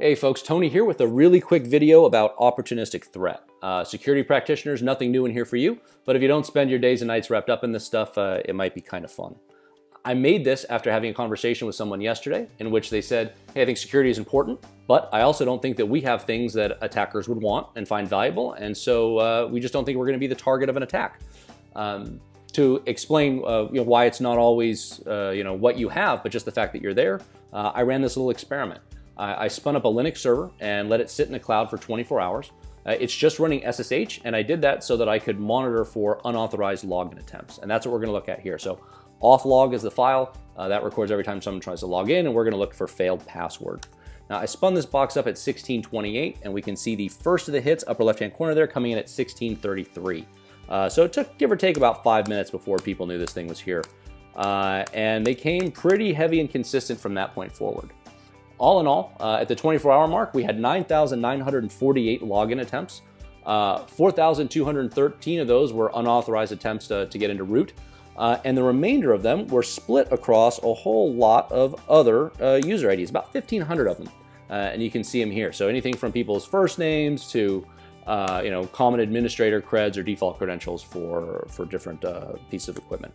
Hey folks, Tony here with a really quick video about opportunistic threat. Uh, security practitioners, nothing new in here for you, but if you don't spend your days and nights wrapped up in this stuff, uh, it might be kind of fun. I made this after having a conversation with someone yesterday in which they said, hey, I think security is important, but I also don't think that we have things that attackers would want and find valuable, and so uh, we just don't think we're gonna be the target of an attack. Um, to explain uh, you know, why it's not always uh, you know, what you have, but just the fact that you're there, uh, I ran this little experiment. I, I, spun up a Linux server and let it sit in the cloud for 24 hours. Uh, it's just running SSH, and I did that so that I could monitor for unauthorized login attempts. And that's what we're gonna look at here. So auth-log is the file. Uh, that records every time someone tries to log in, and we're gonna look for failed password. Now I spun this box up at 1628, and we can see the first of the hits, upper left-hand corner there, coming in at 1633. Uh, so it took, give or take, about five minutes before people knew this thing was here. Uh, and they came pretty heavy and consistent from that point forward. All in all, uh, at the 24-hour mark, we had 9,948 login attempts. Uh, 4,213 of those were unauthorized attempts to, to get into root, uh, and the remainder of them were split across a whole lot of other uh, user IDs, about 1,500 of them. Uh, and you can see them here. So anything from people's first names to uh, you know, common administrator creds or default credentials for, for different pieces of equipment.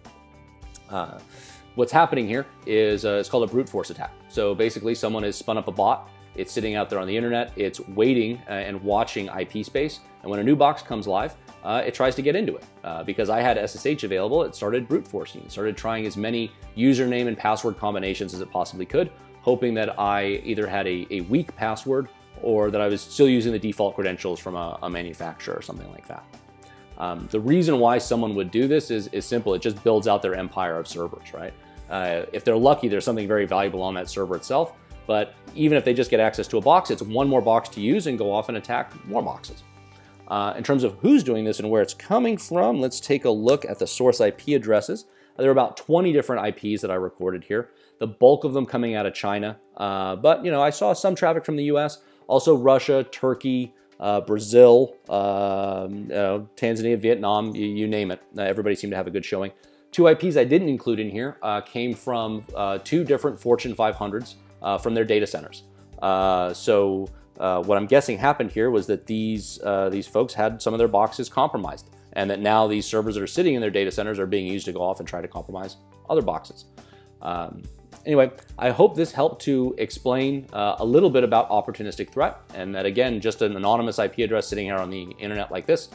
What's happening here is uh, it's called a brute force attack. So basically someone has spun up a bot, it's sitting out there on the internet, it's waiting uh, and watching IP space, and when a new box comes live, uh, it tries to get into it. Uh, because I had SSH available, it started brute forcing. It started trying as many username and password combinations as it possibly could, hoping that I either had a, a weak password or that I was still using the default credentials from a, a manufacturer or something like that. Um, the reason why someone would do this is, is simple. It just builds out their empire of servers, right? Uh, if they're lucky, there's something very valuable on that server itself. But even if they just get access to a box, it's one more box to use and go off and attack more boxes. Uh, in terms of who's doing this and where it's coming from, let's take a look at the source IP addresses. There are about 20 different IPs that I recorded here. The bulk of them coming out of China. Uh, but, you know, I saw some traffic from the US, also Russia, Turkey, uh, Brazil, um, Tanzania, Vietnam, you, you name it. Uh, everybody seemed to have a good showing. Two IPs I didn't include in here uh, came from uh, two different Fortune 500s uh, from their data centers. Uh, so uh, what I'm guessing happened here was that these, uh, these folks had some of their boxes compromised and that now these servers that are sitting in their data centers are being used to go off and try to compromise other boxes. Um, anyway, I hope this helped to explain a little bit about opportunistic threat and that again, just an anonymous IP address sitting here on the internet like this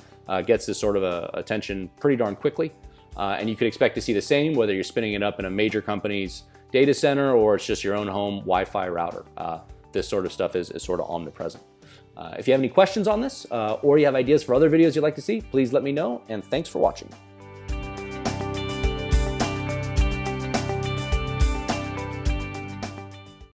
gets this sort of attention pretty darn quickly. Uh, and you could expect to see the same whether you're spinning it up in a major company's data center or it's just your own home Wi-Fi router. Uh, this sort of stuff is, is sort of omnipresent. Uh, if you have any questions on this uh, or you have ideas for other videos you'd like to see, please let me know and thanks for watching.